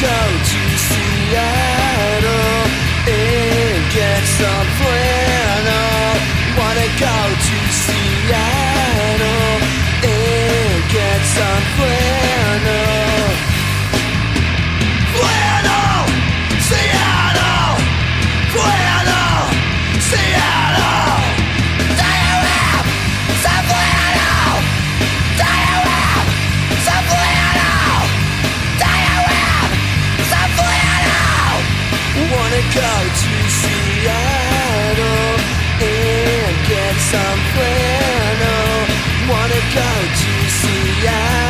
go to Seattle and get some flannel. Wanna go to Seattle. go to Seattle and get some flannel. Wanna go to Seattle.